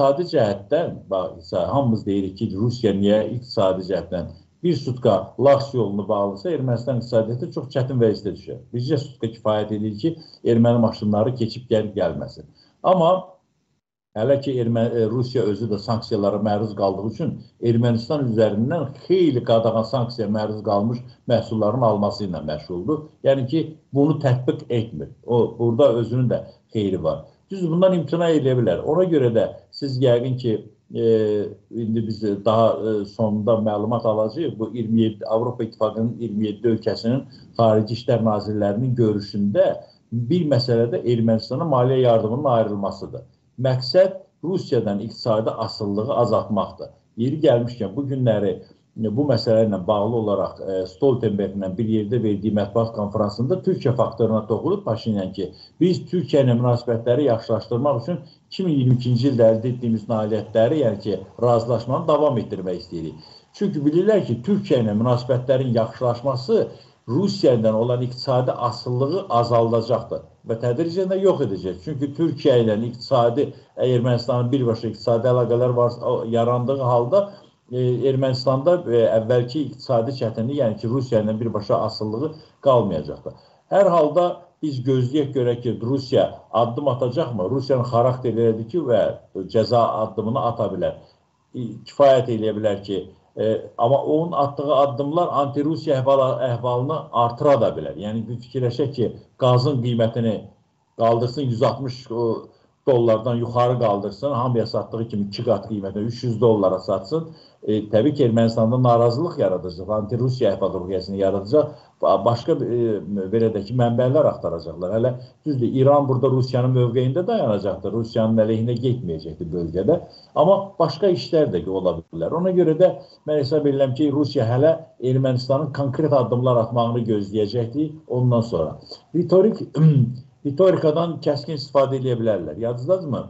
iqtisadi cəhətdən, bax, hamımız deyirik ki, Rusiya niyə iqtisadi cəhətdən bir sutka Laks yolunu bağlısa Ermənistan iqtisadiyyatı çox çətin vəziyyətə düşər. Bircə sutka kifayət edir ki, erməni maşınları keçib gəlib gəlməsin. Amma hələ ki Erməni, Rusiya özü də sanksiyalara məruz qaldığı üçün Ermənistan üzərindən xeyli qadağan sanksiya məruz qalmış məhsulların alması ilə məşğuldur. Yəni ki, bunu tətbiq etmir. O burada özünün də xeyri var. Düz bundan imtina edə bilər. Ona görə də siz yəqin ki, e, indi biz daha e, sonunda məlumat alacağıq. Bu 27 Avropa İttifaqının 27 ölkəsinin xarici işlər nazirlərinin görüşündə bir məsələdə Ermənistana maliyyə yardımının ayrılmasıdır. Məqsəd Rusiyadan iqtisadi asılılığı azaltmaqdır. Yeri gəlmişkən bu günləri bu məsələ ilə bağlı olaraq e, Stoltenberglə bir yerdə verdiyi mətbuat konfransında Türkiyə faktoruna toxunub Paşinyan ki, biz Türkiyə ilə münasibətləri yaxşılaşdırmaq üçün 2022-ci ildə əldə etdiyimiz nailiyyətləri, yəni ki, razılaşmanı davam etdirmək istəyirik. Çünki bilirlər ki, Türkiyə ilə münasibətlərin yaxşılaşması Rusiya ilə olan iqtisadi asılılığı azaldacaqdır və tədricən də yox edəcək. Çünki Türkiyə ilə iqtisadi Ermənistanın birbaşa iqtisadi əlaqələr var yarandığı halda e, Ermənistanda e, əvvəlki iqtisadi çətinlik, yəni ki, Rusiya ilə birbaşa asılılığı qalmayacaqdır. Hər halda biz gözləyək görək ki, Rusiya addım atacaqmı? Rusiyanın xarakteri elədir ki, və cəza addımını ata bilər. Kifayət eləyə bilər ki, e, amma onun atdığı addımlar anti-Rusiya əhval əhvalını artıra da bilər. Yəni fikirləşək ki, qazın qiymətini qaldırsın 160 o, dollardan yuxarı qaldırsın, hamıya satdığı kimi 2 qat qiymətə 300 dollara satsın. E, təbii ki, Ermənistanda narazılıq yaradacaq, anti-Rusiya əhval-ruhiyyəsini yaradacaq, başqa e, belə də ki, mənbələr axtaracaqlar. Hələ düzdür, İran burada Rusiyanın mövqeyində dayanacaqdır, Rusiyanın əleyhinə getməyəcəkdir bölgədə. Amma başqa işlər də ola bilər. Ona görə də mən hesab edirəm ki, Rusiya hələ Ermənistanın konkret addımlar atmağını gözləyəcəkdir ondan sonra. Ritorik ritorikadan kəskin istifadə edə bilərlər. Yadınızdadırmı?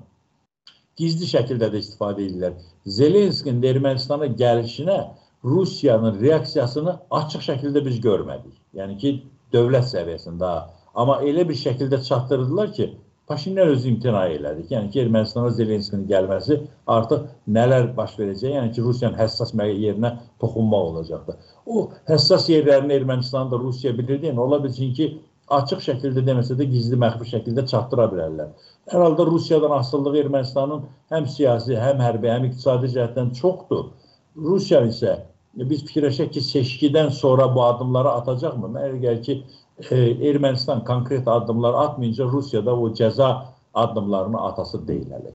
Gizli şəkildə də istifadə edirlər. Zelenskinin Ermənistana gəlişinə Rusiyanın reaksiyasını açıq şəkildə biz görmədik. Yəni ki, dövlət səviyyəsində. Amma elə bir şəkildə çatdırdılar ki, Paşinyan özü imtina elədi. Yəni ki, Ermənistana Zelenskinin gəlməsi artıq nələr baş verəcək, yəni ki, Rusiyanın həssas yerinə toxunmaq olacaqdır. O həssas yerlərini Ermənistanın da Rusiya bilirdi. Yəni, ola bilsin ki, açıq şəkildə deməsə də gizli məxfi şəkildə çatdıra bilərlər. Hər halda Rusiyadan asılılığı Ermənistanın həm siyasi, həm hərbi, həm iqtisadi cəhətdən çoxdur. Rusiya isə biz fikirləşək ki, seçkidən sonra bu addımları atacaqmı? Mənə gəlir ki, e, Ermənistan konkret addımlar atmayınca Rusiyada o cəza addımlarını atası deyil hələ.